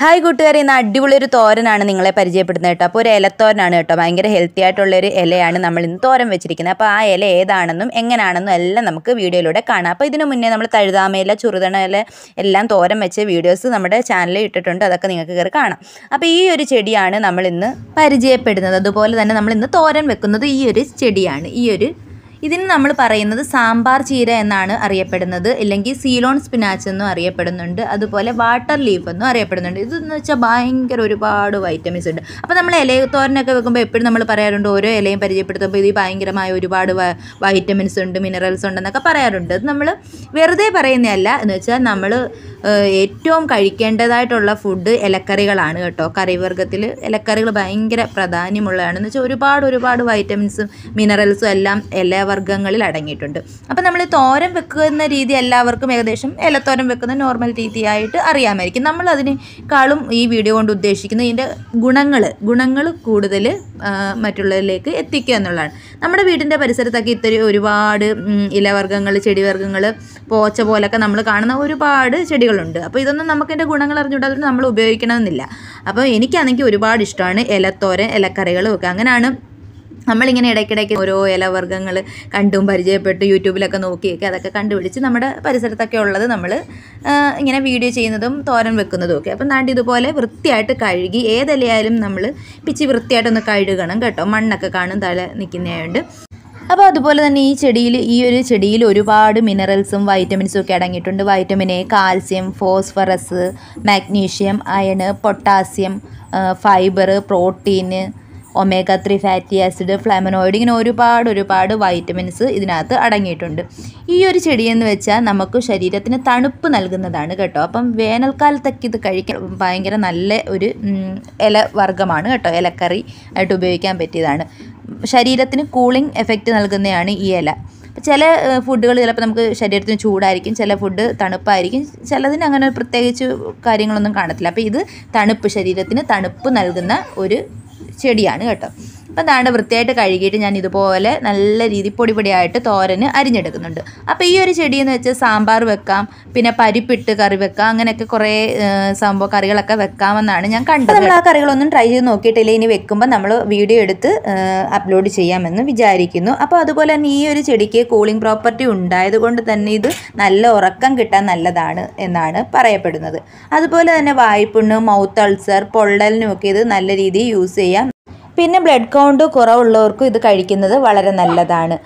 Hi കൂട്ടുകാരെ ഇന്ന് അടിപൊളി ഒരു തോരനാണ് നിങ്ങളെ പരിചയപ്പെടുന്നത് കേട്ടോ. അപ്പോൾ ഒരു ഇലത്തോരനാണ് കേട്ടോ. ഭയങ്കര ഹെൽത്തി ആയിട്ടുള്ളൊരു ഇലയാണ് നമ്മൾ ഇന്ന് തോരൻ വെച്ചിരിക്കുന്നത്. അപ്പോൾ ആ ഇല ഏതാണെന്നും എങ്ങനെയാണെന്നും എല്ലാം നമുക്ക് വീഡിയോയിലൂടെ കാണാം. അപ്പോൾ ഇതിനു മുന്നേ നമ്മൾ തഴുതാമയില ചുറുതണ ഇല എല്ലാം തോരൻ വെച്ച വീഡിയോസ് നമ്മുടെ ചാനലിൽ ഇട്ടിട്ടുണ്ട്. അതൊക്കെ നിങ്ങൾക്ക് കയറി കാണാം. അപ്പോൾ ഈ ഒരു ചെടിയാണ് നമ്മൾ ഇന്ന് പരിചയപ്പെടുന്നത്. അതുപോലെ തന്നെ നമ്മൾ ഇന്ന് തോരൻ വെക്കുന്നത് ഈ ഒരു ചെടിയാണ്. ഈ ഒരു ഇതിന് നമ്മൾ പറയുന്നത് സാമ്പാർ ചീര എന്നാണ് അറിയപ്പെടുന്നത്. അല്ലെങ്കിൽ സീലോൺ സ്പിനാച്ച് എന്നും അറിയപ്പെടുന്നുണ്ട്. അതുപോലെ വാട്ടർ ലീഫ് എന്നും അറിയപ്പെടുന്നുണ്ട്. ഇതെന്ന് വെച്ചാൽ ഭയങ്കര ഒരുപാട് വൈറ്റമിൻസ് ഉണ്ട്. അപ്പോൾ നമ്മൾ ഇലത്തോരനൊക്കെ വെക്കുമ്പോൾ എപ്പോഴും നമ്മൾ പറയാറുണ്ട് ഓരോ ഇലയും പരിചയപ്പെടുത്തുമ്പോൾ ഇത് ഭയങ്കരമായ ഒരുപാട് വൈറ്റമിൻസ് ഉണ്ട് മിനറൽസ് ഉണ്ടെന്നൊക്കെ പറയാറുണ്ട്. അത് നമ്മൾ വെറുതെ പറയുന്നതല്ല. എന്ന് വെച്ചാൽ നമ്മൾ ഏറ്റവും കഴിക്കേണ്ടതായിട്ടുള്ള ഫുഡ് ഇലക്കറികളാണ് കേട്ടോ. കറിവർഗത്തിൽ ഇലക്കറികൾ ഭയങ്കര പ്രാധാന്യമുള്ളതാണ് എന്ന് വെച്ചാൽ ഒരുപാട് ഒരുപാട് വൈറ്റമിൻസും മിനറൽസും എല്ലാം ഇലവർഗങ്ങളിൽ അടങ്ങിയിട്ടുണ്ട്. അപ്പോൾ നമ്മൾ തോരൻ വെക്കുന്ന രീതി എല്ലാവർക്കും ഏകദേശം ഇലത്തോരൻ വെക്കുന്ന നോർമൽ രീതിയായിട്ട് അറിയാമായിരിക്കും. നമ്മൾ അതിനേക്കാളും ഈ വീഡിയോ കൊണ്ട് ഉദ്ദേശിക്കുന്നത് ഇതിന്റെ ഗുണങ്ങൾ ഗുണങ്ങൾ കൂടുതൽ മറ്റുള്ളവരിലേക്ക് എത്തിക്കുക എന്നുള്ളതാണ്. നമ്മുടെ വീടിന്റെ പരിസരത്തൊക്കെ ഇത്തരം ഒരുപാട് ഇലവർഗങ്ങൾ ചെടിവർഗങ്ങൾ പോച്ച പോലൊക്കെ നമ്മൾ കാണുന്ന ഒരുപാട് ചെടികളുണ്ട്. അപ്പോൾ ഇതൊന്നും നമുക്ക് എന്റെ ഗുണങ്ങൾ അറിഞ്ഞുകൊണ്ട് അതുകൊണ്ട് നമ്മൾ ഉപയോഗിക്കണമെന്നില്ല. അപ്പോൾ എനിക്കാണെങ്കിൽ ഒരുപാട് ഇഷ്ടമാണ് ഇലത്തോരൻ ഇലക്കറികളും ഒക്കെ. അങ്ങനെയാണ് നമ്മളിങ്ങനെ ഇടയ്ക്കിടയ്ക്ക് ഓരോ ഇലവർഗങ്ങൾ കണ്ടും പരിചയപ്പെട്ട് യൂട്യൂബിലൊക്കെ നോക്കിയൊക്കെ അതൊക്കെ കണ്ടുപിടിച്ച് നമ്മുടെ പരിസരത്തൊക്കെ ഉള്ളത് നമ്മൾ ഇങ്ങനെ വീഡിയോ ചെയ്യുന്നതും തോരൻ വെക്കുന്നതും ഒക്കെ. അപ്പം നാട്ടി ഇതുപോലെ വൃത്തിയായിട്ട് കഴുകി ഏതിലയായാലും നമ്മൾ പിച്ചി വൃത്തിയായിട്ടൊന്ന് കഴുകണം കേട്ടോ. മണ്ണൊക്കെ കാണും തല നിൽക്കുന്നതായതുകൊണ്ട് അപ്പോൾ അതുപോലെ തന്നെ ഈ ചെടിയിൽ ഈ ഒരു ചെടിയിൽ ഒരുപാട് മിനറൽസും വൈറ്റമിൻസും ഒക്കെ അടങ്ങിയിട്ടുണ്ട്. Vitamin A calcium phosphorus magnesium iron potassium fibre protein omega three fatty acid flavonoid ഇങ്ങനെ ഒരുപാട് ഒരുപാട് വൈറ്റമിൻസ് ഇതിനകത്ത് അടങ്ങിയിട്ടുണ്ട്. ഈ ഒരു ചെടിയെന്ന് വെച്ചാൽ നമുക്ക് ശരീരത്തിന് തണുപ്പ് നൽകുന്നതാണ് കേട്ടോ. അപ്പം വേനൽക്കാലത്തൊക്കെ ഇത് കഴിക്കാൻ ഭയങ്കര നല്ല ഒരു ഇല വർഗമാണ് കേട്ടോ. ഇലക്കറി ആയിട്ട് ഉപയോഗിക്കാൻ പറ്റിയതാണ്. ശരീരത്തിന് കൂളിംഗ് എഫക്റ്റ് നൽകുന്നതാണ് ഈ ഇല. ചില ഫുഡുകൾ ചിലപ്പോൾ നമുക്ക് ശരീരത്തിന് ചൂടായിരിക്കും ചില ഫുഡ് തണുപ്പായിരിക്കും. ചിലതിന് അങ്ങനെ പ്രത്യേകിച്ച് കാര്യങ്ങളൊന്നും കാണത്തില്ല. അപ്പോൾ ഇത് തണുപ്പ് ശരീരത്തിന് തണുപ്പ് നൽകുന്ന ഒരു ചെടിയാണ് കേട്ടോ. അപ്പം ദാണ്ട് വൃത്തിയായിട്ട് കഴുകിയിട്ട് ഞാൻ ഇതുപോലെ നല്ല രീതി പൊടി പൊടിയായിട്ട് തോരന് അരിഞ്ഞെടുക്കുന്നുണ്ട്. അപ്പോൾ ഈ ഒരു ചെടിയെന്ന് വെച്ചാൽ സാമ്പാർ വെക്കാം പിന്നെ പരിപ്പിട്ട് കറി വെക്കാം അങ്ങനെയൊക്കെ കുറേ സംഭവം കറികളൊക്കെ വെക്കാമെന്നാണ് ഞാൻ കണ്ടത് നമ്മൾ ആ കറികളൊന്നും ട്രൈ ചെയ്ത് നോക്കിയിട്ടില്ല. ഇനി വെക്കുമ്പോൾ നമ്മൾ വീഡിയോ എടുത്ത് അപ്ലോഡ് ചെയ്യാമെന്ന് വിചാരിക്കുന്നു. അപ്പോൾ അതുപോലെ തന്നെ ഈ ഒരു ചെടിക്ക് കൂളിംഗ് പ്രോപ്പർട്ടി ഉണ്ടായതുകൊണ്ട് തന്നെ ഇത് നല്ല ഉറക്കം കിട്ടാൻ നല്ലതാണ് എന്നാണ് പറയപ്പെടുന്നത്. അതുപോലെ തന്നെ വായ്പുണ്ണ് മൗത്ത് അൾസർ പൊള്ളലിനുമൊക്കെ ഇത് നല്ല രീതിയിൽ യൂസ് ചെയ്യാം. പിന്നെ ബ്ലഡ് കൗണ്ട് കുറവുള്ളവർക്കും ഇത് കഴിക്കുന്നത് വളരെ നല്ലതാണ്.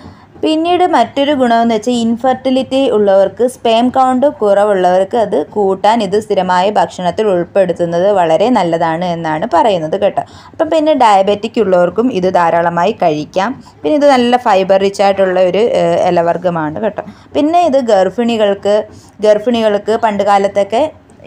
പിന്നീട് മറ്റൊരു ഗുണമെന്ന് വെച്ചാൽ ഇൻഫെർട്ടിലിറ്റി ഉള്ളവർക്ക് സ്പേം കൗണ്ട് കുറവുള്ളവർക്ക് അത് കൂട്ടാൻ ഇത് സ്ഥിരമായ ഭക്ഷണത്തിൽ ഉൾപ്പെടുത്തുന്നത് വളരെ നല്ലതാണ് എന്നാണ് പറയുന്നത് കേട്ടോ. അപ്പം പിന്നെ ഡയബറ്റിക് ഉള്ളവർക്കും ഇത് ധാരാളമായി കഴിക്കാം. പിന്നെ ഇത് നല്ല ഫൈബർ റിച്ച് ആയിട്ടുള്ള ഒരു ഇലവർഗമാണ് കേട്ടോ. പിന്നെ ഇത് ഗർഭിണികൾക്ക് ഗർഭിണികൾക്ക് പണ്ട് കാലത്തൊക്കെ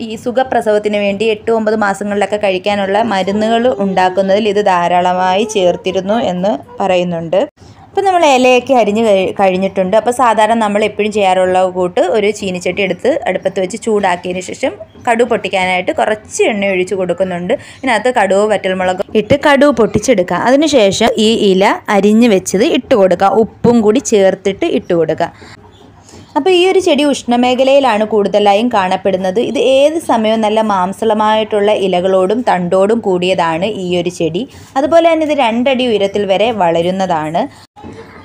ഈ സുഖപ്രസവത്തിന് വേണ്ടി എട്ട് ഒമ്പത് മാസങ്ങളിലൊക്കെ കഴിക്കാനുള്ള മരുന്നുകൾ ഉണ്ടാക്കുന്നതിൽ ഇത് ധാരാളമായി ചേർത്തിരുന്നു എന്ന് പറയുന്നുണ്ട്. അപ്പോൾ നമ്മൾ ഇലയൊക്കെ അരിഞ്ഞ് കഴിഞ്ഞിട്ടുണ്ട്. അപ്പോൾ സാധാരണ നമ്മൾ എപ്പോഴും ചെയ്യാറുള്ള കൂട്ട് ഒരു ചീനിച്ചട്ടി എടുത്ത് അടുപ്പത്ത് വെച്ച് ചൂടാക്കിയതിന് ശേഷം കടുവ് പൊട്ടിക്കാനായിട്ട് കുറച്ച് എണ്ണ ഒഴിച്ച് കൊടുക്കുന്നുണ്ട്. ഇതിനകത്ത് കടുവ് വറ്റൽമുളകും ഇട്ട് കടുവ് പൊട്ടിച്ചെടുക്കുക. അതിനുശേഷം ഈ ഇല അരിഞ്ഞ് വെച്ചത് ഇട്ട് കൊടുക്കുക. ഉപ്പും കൂടി ചേർത്തിട്ട് ഇട്ട് കൊടുക്കുക. അപ്പോൾ ഈ ഒരു ചെടി ഉഷ്ണമേഖലയിലാണ് കൂടുതലായും കാണപ്പെടുന്നത്. ഇത് ഏത് സമയവും നല്ല മാംസളമായിട്ടുള്ള ഇലകളോടും തണ്ടോടും കൂടിയതാണ് ഈ ഒരു ചെടി. അതുപോലെ തന്നെ ഇത് രണ്ടടി ഉയരത്തിൽ വരെ വളരുന്നതാണ്.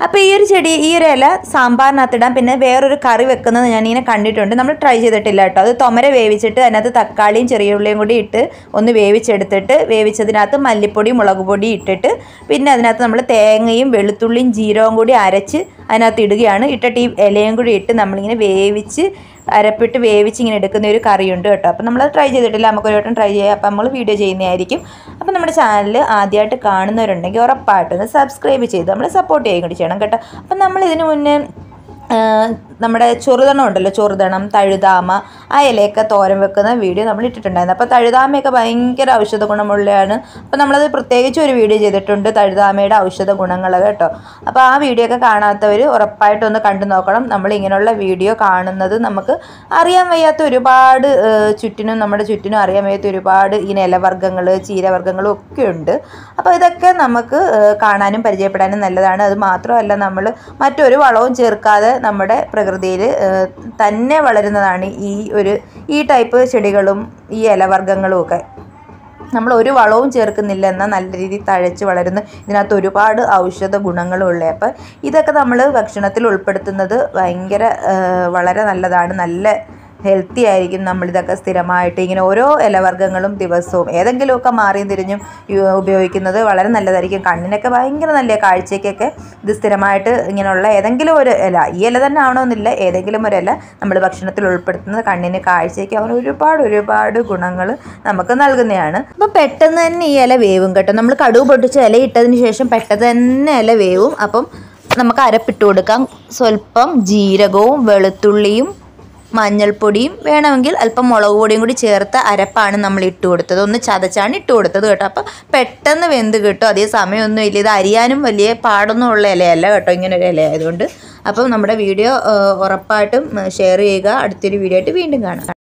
അപ്പോൾ ഈ ഒരു ചെടി ഈ ഒരു ഇല സാമ്പാറിനകത്തിടാം പിന്നെ വേറൊരു കറി വെക്കുന്നത് ഇങ്ങനെ കണ്ടിട്ടുണ്ട്. നമ്മൾ ട്രൈ ചെയ്തിട്ടില്ല കേട്ടോ. അത് തൊമര വേവിച്ചിട്ട് അതിനകത്ത് തക്കാളിയും ചെറിയ ഉള്ളിയും കൂടി ഇട്ട് ഒന്ന് വേവിച്ചെടുത്തിട്ട് വേവിച്ചതിനകത്ത് മല്ലിപ്പൊടി മുളക് പൊടി ഇട്ടിട്ട് പിന്നെ അതിനകത്ത് നമ്മൾ തേങ്ങയും വെളുത്തുള്ളിയും ജീരകവും കൂടി അരച്ച് അതിനകത്ത് ഇടുകയാണ്. ഇട്ടിട്ട് ഈ ഇലയും കൂടി ഇട്ട് നമ്മളിങ്ങനെ വേവിച്ച് അരപ്പിട്ട് വേവിച്ച് ഇങ്ങനെ എടുക്കുന്ന ഒരു കറിയുണ്ട് കേട്ടോ. അപ്പോൾ നമ്മൾ ട്രൈ ചെയ്തിട്ടില്ല. നമുക്ക് ഒരു വട്ടം ട്രൈ ചെയ്യാം. അപ്പോൾ നമ്മൾ വീഡിയോ ചെയ്യുന്നതായിരിക്കും. അപ്പോൾ നമ്മുടെ ചാനൽ ആദ്യമായിട്ട് കാണുന്നവരുണ്ടെങ്കിൽ ഉറപ്പായിട്ടൊന്ന് സബ്സ്ക്രൈബ് ചെയ്ത് നമ്മൾ സപ്പോർട്ട് ചെയ്യുകയും കൂടി ചെയ്യണം കേട്ടോ. അപ്പം നമ്മൾ ഇതിനു മുന്നേ നമ്മുടെ ചെറുതണം ഉണ്ടല്ലോ ചെറുതണം തഴുതാമ ആ ഇലയൊക്കെ തോരൻ വെക്കുന്ന വീഡിയോ നമ്മൾ ഇട്ടിട്ടുണ്ടായിരുന്നു. അപ്പോൾ തഴുതാമയൊക്കെ ഭയങ്കര ഔഷധ ഗുണമുള്ളതാണ് അപ്പോൾ നമ്മളത് പ്രത്യേകിച്ച് ഒരു വീഡിയോ ചെയ്തിട്ടുണ്ട് തഴുതാമയുടെ ഔഷധ ഗുണങ്ങൾ കേട്ടോ. അപ്പോൾ ആ വീഡിയോ ഒക്കെ കാണാത്തവർ ഉറപ്പായിട്ടൊന്ന് കണ്ടു നോക്കണം. നമ്മൾ ഇങ്ങനെയുള്ള വീഡിയോ കാണുന്നത് നമുക്ക് അറിയാൻ വയ്യാത്ത ഒരുപാട് ചുറ്റിനും നമ്മുടെ ചുറ്റിനും അറിയാൻ വയ്യാത്ത ഒരുപാട് ഈ നിലവർഗങ്ങൾ ചീരവർഗങ്ങളും ഒക്കെ ഉണ്ട്. അപ്പോൾ ഇതൊക്കെ നമുക്ക് കാണാനും പരിചയപ്പെടാനും നല്ലതാണ്. അത് മാത്രമല്ല നമ്മൾ മറ്റൊരു വളവും ചേർക്കാതെ നമ്മുടെ പ്രകൃതിയിൽ തന്നെ വളരുന്നതാണ് ഈ ഒരു ഈ ടൈപ്പ് ചെടികളും ഈ ഇലവർഗങ്ങളും ഒക്കെ. നമ്മൾ ഒരു വളവും ചേർക്കുന്നില്ല എന്നാൽ നല്ല രീതിയിൽ തഴച്ച് വളരുന്നു ഇതിനകത്ത് ഒരുപാട് ഔഷധ ഗുണങ്ങളും ഉള്ളത് അപ്പം ഇതൊക്കെ നമ്മൾ ഭക്ഷണത്തിൽ ഉൾപ്പെടുത്തുന്നത് ഭയങ്കര വളരെ നല്ലതാണ്. നല്ല ഹെൽത്തി ആയിരിക്കും നമ്മളിതൊക്കെ സ്ഥിരമായിട്ട് ഇങ്ങനെ ഓരോ ഇലവർഗങ്ങളും ദിവസവും ഏതെങ്കിലുമൊക്കെ മാറിയും തിരിഞ്ഞും ഉപയോഗിക്കുന്നത് വളരെ നല്ലതായിരിക്കും. കണ്ണിനൊക്കെ ഭയങ്കര നല്ല കാഴ്ചയ്ക്കൊക്കെ ഇത് സ്ഥിരമായിട്ട് ഇങ്ങനെയുള്ള ഏതെങ്കിലും ഒരു ഇല ഈ ഇല തന്നെ ആവണമെന്നില്ല. ഏതെങ്കിലും ഒരു ഇല നമ്മൾ ഭക്ഷണത്തിൽ ഉൾപ്പെടുത്തുന്നത് കണ്ണിന് കാഴ്ചയ്ക്ക് അവർ ഒരുപാട് ഒരുപാട് ഗുണങ്ങൾ നമുക്ക് നൽകുന്നതാണ്. അപ്പോൾ പെട്ടെന്ന് തന്നെ ഈ ഇല വേവും കേട്ടോ. നമ്മൾ കടുവ് പൊട്ടിച്ച് ഇല ഇട്ടതിന് ശേഷം പെട്ടെന്ന് തന്നെ ഇല വേവും. അപ്പം നമുക്ക് അരപ്പിട്ട് കൊടുക്കാം. സ്വല്പം ജീരകവും വെളുത്തുള്ളിയും മഞ്ഞൾപ്പൊടിയും വേണമെങ്കിൽ അല്പം മുളക് പൊടിയും കൂടി ചേർത്ത അരപ്പാണ് നമ്മൾ ഇട്ട് കൊടുത്തത്. ഒന്ന് ചതച്ചാണ് ഇട്ട് കൊടുത്തത് കേട്ടോ. അപ്പം പെട്ടെന്ന് വെന്ത് കിട്ടും. അതേ സമയമൊന്നും ഇല്ല. ഇത് അരിയാനും വലിയ പാടൊന്നും ഉള്ള ഇലയല്ല കേട്ടോ. ഇങ്ങനെ ഒരു ഇല ആയതുകൊണ്ട് അപ്പം നമ്മുടെ വീഡിയോ ഉറപ്പായിട്ടും ഷെയർ ചെയ്യുക. അടുത്തൊരു വീഡിയോ ആയിട്ട് വീണ്ടും കാണാം.